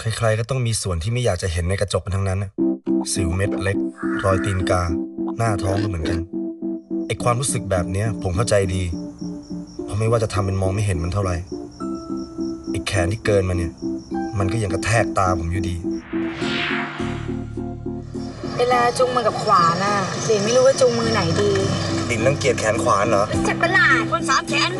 ใครๆก็ต้องมีส่วนที่ไม่อยากจะเห็นในกระจกกันทั้งนั้นน่ะสิวเม็ดเล็ก รอยตีนกา หน้าท้องก็เหมือนกัน ไอความรู้สึกแบบเนี้ย ผมเข้าใจดี เพราะไม่ว่าจะทำเป็นมองไม่เห็นมันเท่าไหร่ไอแขนที่เกินมาเนี่ย มันก็ยังกระแทกตาผมอยู่ดี เวลาจุงมือกับขวานอะหลินไม่รู้ว่าจุงมือไหนดี ดินรังเกียจแขนขวานเหรอจักรลาดคนสามแขน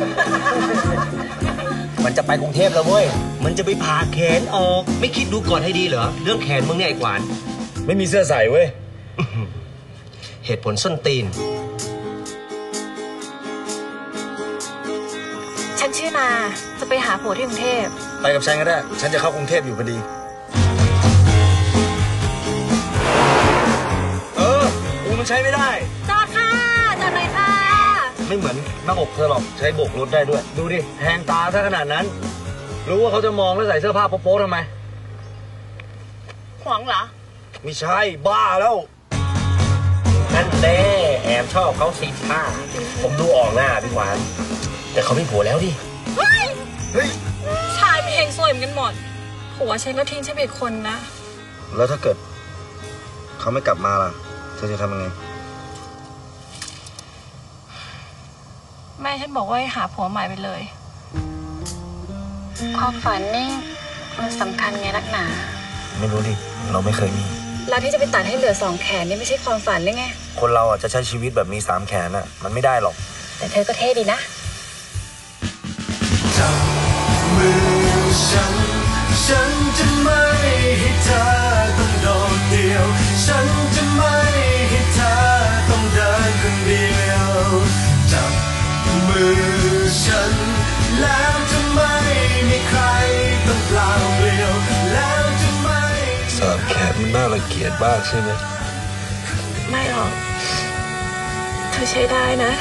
มันจะไปกรุงเทพแล้วเว้ย มันจะไปผ่าแขนออก ไม่คิดดูก่อนให้ดีเหรอ เรื่องแขนมึงเนี่ยไอ้ขวาน ไม่มีเสื้อใส่เว้ย เหตุผลส้นตีน ฉันชื่อนา จะไปหาผัวที่กรุงเทพ ไปกับฉันก็ได้ ฉันจะเข้ากรุงเทพอยู่พอดี เออกูมันใช้ไม่ได้ ไม่เหมือนหน้าอกเธอหรอกใช้โบกรถได้ด้วย ดูดิแทงตาซะขนาดนั้น รู้ว่าเขาจะมองแล้วใส่เสื้อผ้าโป๊ะๆทำไมขวางเหรอ ไม่ใช่บ้าแล้วนั่นแน่แอบชอบเขาสิท่าผมดูออกหน้าพี่ขวาน แต่เขาไม่ผัวแล้วดิเฮ้ยเฮ้ยชายเพลงสวยเหมือนกันหมดผัวฉันก็ทิ้งฉันไปอีกคนนะ แล้วถ้าเกิด เขาไม่กลับมาล่ะเธอจะทำยังไง แม่ฉันบอกว่าให้หาผัวใหม่ไปเลย ความฝันนี่มันสำคัญไงนักหนา ไม่รู้ดิ เราไม่เคยมี แล้วที่จะไปตัดให้เหลือสองแขนนี่ไม่ใช่ความฝันเลยไง คนเราอะจะใช้ชีวิตแบบมีสามแขนอะ มันไม่ได้หรอก แต่เธอก็เท่ดีนะ มือามแขนมันน่ารังเกียจบ้างใช่ไหม ไม่หรอก เธอใช้ได้นะ